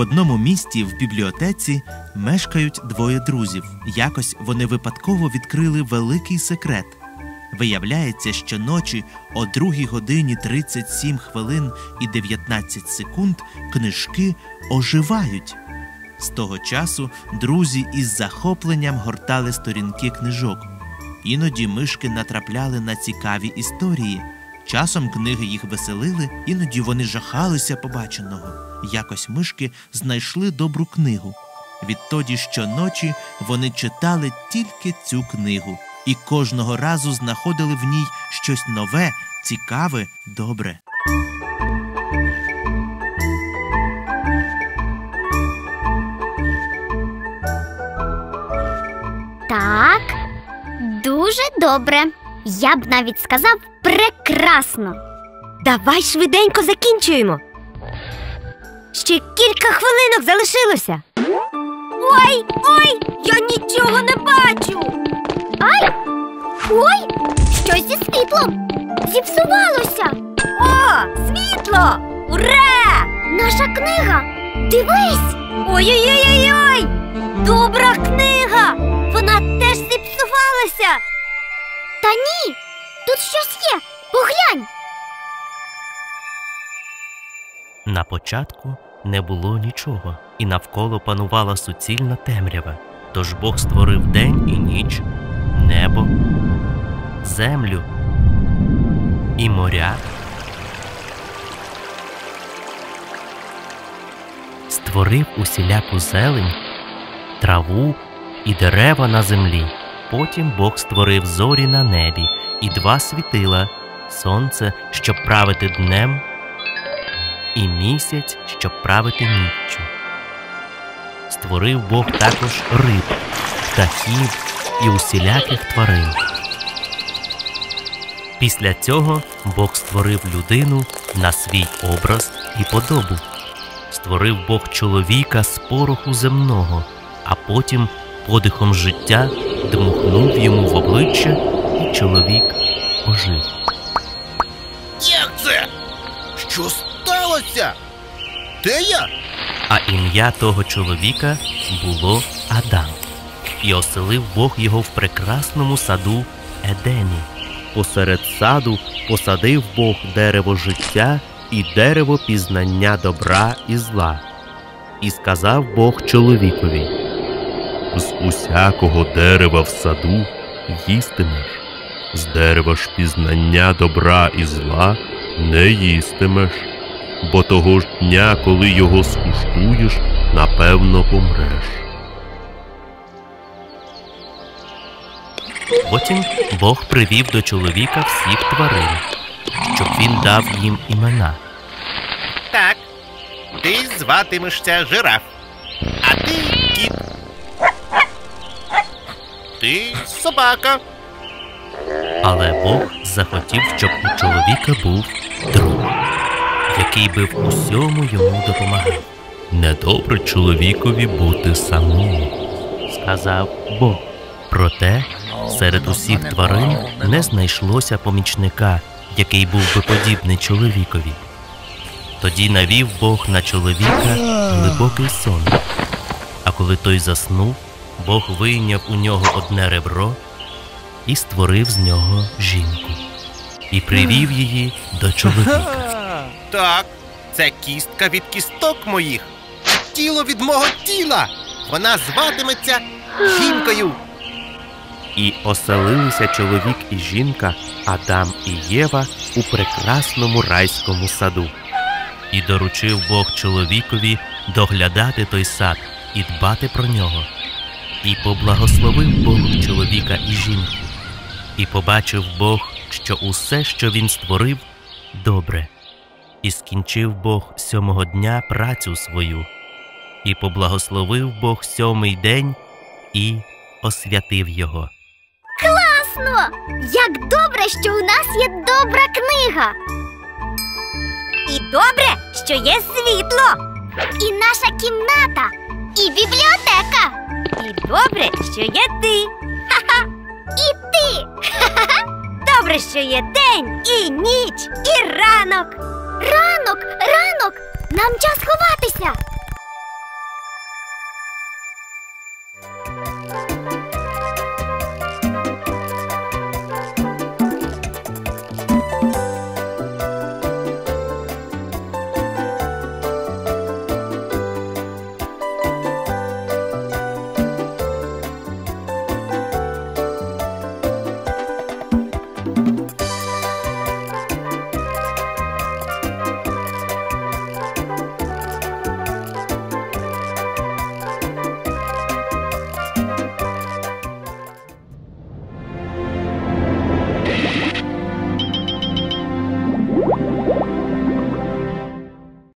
одному місті в бібліотеці мешкають двоє друзів. Якось вони випадково відкрили великий секрет. Виявляється, що ночі о 2 годині 37 хвилин і 19 секунд книжки оживають. З того часу друзі із захопленням гортали сторінки книжок. Іноді мишки натрапляли на цікаві історії. Часом книги їх веселили, іноді вони жахалися побаченого. Якось мишки знайшли добру книгу. Відтоді щоночі вони читали тільки цю книгу і кожного разу знаходили в ній щось нове, цікаве, добре. Так, дуже добре. Я б навіть сказав прекрасно. Давай швиденько закінчуємо. Ще кілька хвилинок залишилося. Ой, ой, я нічого не бачу. Ай! Ой! Щось зі світлом! Зіпсувалося! О, світло! Ура! Наша книга! Дивись! Ой-ой-ой-ой! Добра книга! Вона теж зіпсувалася. Та ні! Тут щось є! Поглянь! На початку не було нічого, і навколо панувала суцільна темрява. Тож Бог створив день і ніч, небо, землю і моря. Створив усіляку зелень, траву і дерева на землі. Потім Бог створив зорі на небі і два світила сонце, щоб правити днем, і місяць, щоб правити ніччю. Створив Бог також риб, птахів і усіляких тварин. Після цього Бог створив людину на свій образ і подобу. Створив Бог чоловіка з пороху земного, а потім подихом життя дмухнув йому в обличчя, і чоловік ожив. Як це? Що сталося? Де я? А ім'я того чоловіка було Адам. І оселив Бог його в прекрасному саду Едені. Посеред саду посадив Бог дерево життя і дерево пізнання добра і зла. І сказав Бог чоловікові: З усякого дерева в саду їстимеш, з дерева ж пізнання добра і зла не їстимеш, бо того ж дня, коли його скуштуєш, напевно помреш. Потім Бог привів до чоловіка всіх тварин, щоб він дав їм імена. Так. Ти зватимешся жираф. А ти кіт. Ти собака. Але Бог захотів, щоб у чоловіка був друг, який би в усьому йому допомагав. Недобре чоловікові бути самому, сказав Бог. Проте серед усіх тварин не знайшлося помічника, який був би подібний чоловікові. Тоді навів Бог на чоловіка глибокий сон. А коли той заснув, Бог вийняв у нього одне ребро і створив з нього жінку, і привів її до чоловіка. Так, це кістка від кісток моїх. Тіло від мого тіла. Вона зватиметься жінкою. І оселилися чоловік і жінка, Адам і Єва у прекрасному райському саду. І доручив Бог чоловікові доглядати той сад і дбати про нього. І поблагословив Бог чоловіка і жінку. І побачив Бог, що усе, що він створив, добре. І скінчив Бог сьомого дня працю свою. І поблагословив Бог сьомий день і освятив його. Класно! Як добре, що у нас є добра книга! І добре, що є світло. І наша кімната, і бібліотека, що є ти. ха і ти! Добре, що є день і ніч, і ранок. Ранок, ранок! Нам час ховатися!